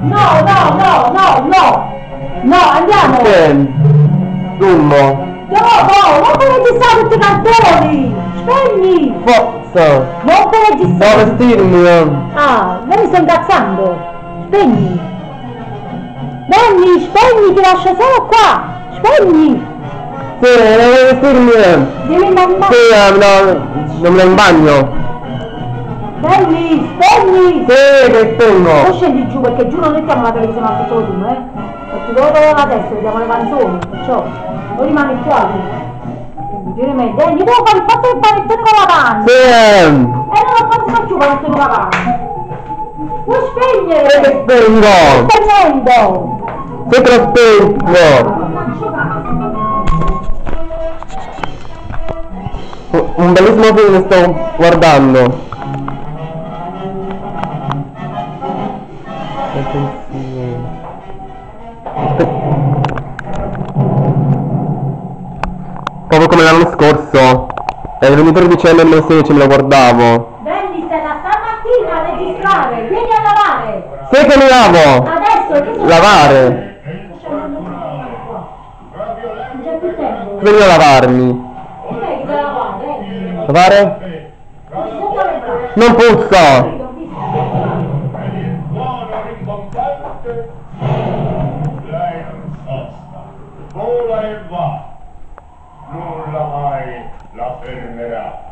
No, no, no, no, no! No, andiamo! Che? Dummo. No, no, non puoi registrare tutti i cartoni! Spegni! Forza. Non puoi Devo registrare! vestirmi. eh. Ah, lei mi sta incazzando! Spegni! Benny, spegni, ti lascio solo qua! Spegni! Sì, vestirmi. eh. Devi andare Sì, eh, no, non me in bagno. Benny, spegni! Sì, che tengo. Poi scendi giù perché giù non mettiamo la televisione a tutto tu, eh? Perché dove dove la testa, vediamo le canzoni, perciò non rimani qua tu. Dire me, Danny, devo fare il fatto del panettone con la panna! Sì, eh. E non ho fatto più panettone con la panna! Vuoi spegnere? Sì, che tengo. Spegnendo! Sì, te lo spengo. Un bellissimo film che sto guardando. Come l'anno scorso. È il 23 dicembre 2016 me lo guardavo. Danny, stai da stamattina a registrare! Vieni a lavare! Sai che mi lavo? Adesso, che. Lavare. Vengo a lavarmi. Lavare. Non puzza! La fermerà.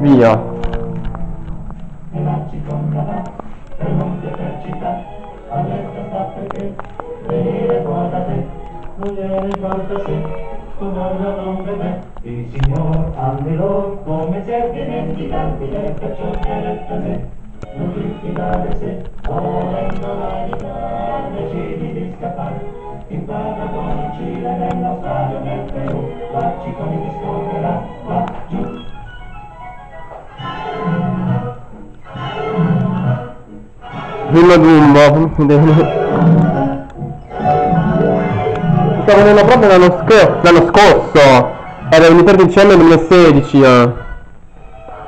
Via. Il signor Angelò come se dimenticabile perciò diretta me non ti fidare se Prima Dumbo. Sto vedendo proprio l'anno, sc- l'anno scorso. Era il 23 dicembre 2016. Eh.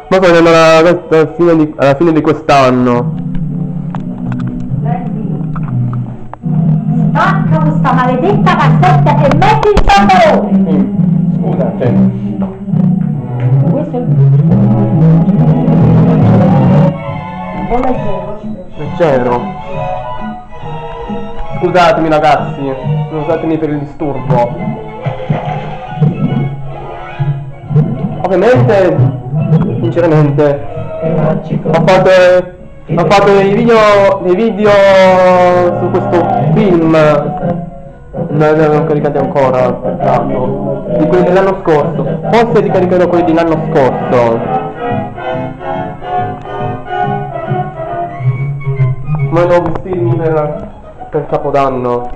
Ma sto vedendo la, alla, fine di, alla di quest'anno. Questa maledetta cassetta e metti il pantalone! Scusa, cioè. Questo è leggero, piace. Leggero. Scusatemi ragazzi, scusatemi per il disturbo. Ovviamente, sinceramente, ho fatto, ho fatto dei video, dei video su questo film, non li ho caricati ancora, peccato, di quelli dell'anno scorso, forse ricaricherò quelli dell'anno scorso. Ma devo vestirmi per, per Capodanno.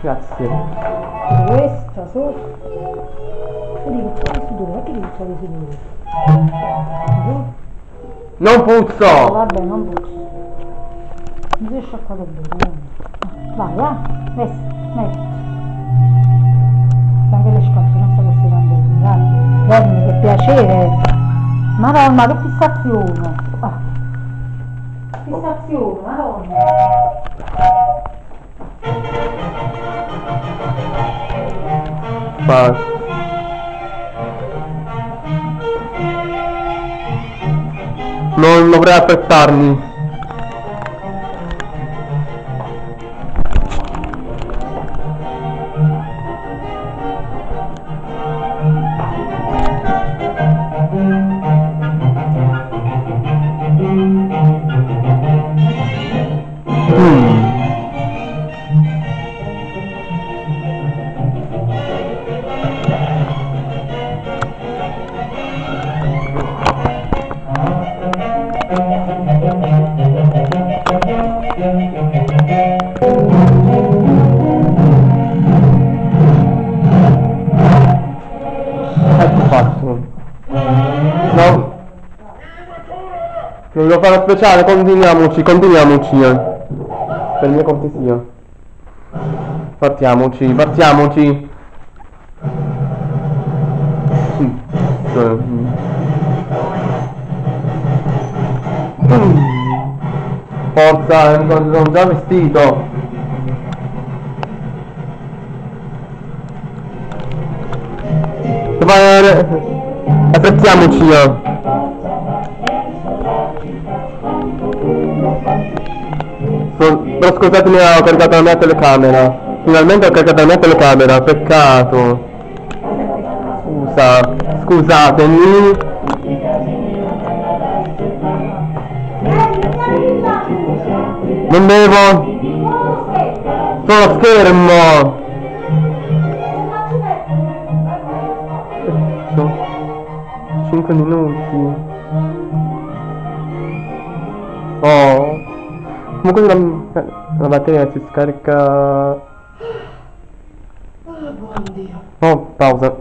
Grazie. Questa. Vedi che fuori sudore, guarda che fuori sudore. Non Oh, puzzo! vabbè, non posso. Si è sciacquato bene. dai. Vai, va. Vesti, metti. Anche le scarpe, non so stai andando. Dai. Guarda che piacere. Madonna, che fissazione. Ah. Fissazione, madonna. Ma... Non dovrei aspettarmi. fare speciale, continuiamoci, continuiamoci. Per mia cortesia. Partiamoci, partiamoci. Forza, sono già vestito. Aspettiamoci. Eh. Però scusatemi, ho caricato la mia telecamera. Finalmente ho caricato la mia telecamera, peccato. Scusa, scusatemi. Non devo. Sono schermo. 5 minuti. Oh. Uma coisa na, na bateria antes carga. Oh, dia. Bom, pausa.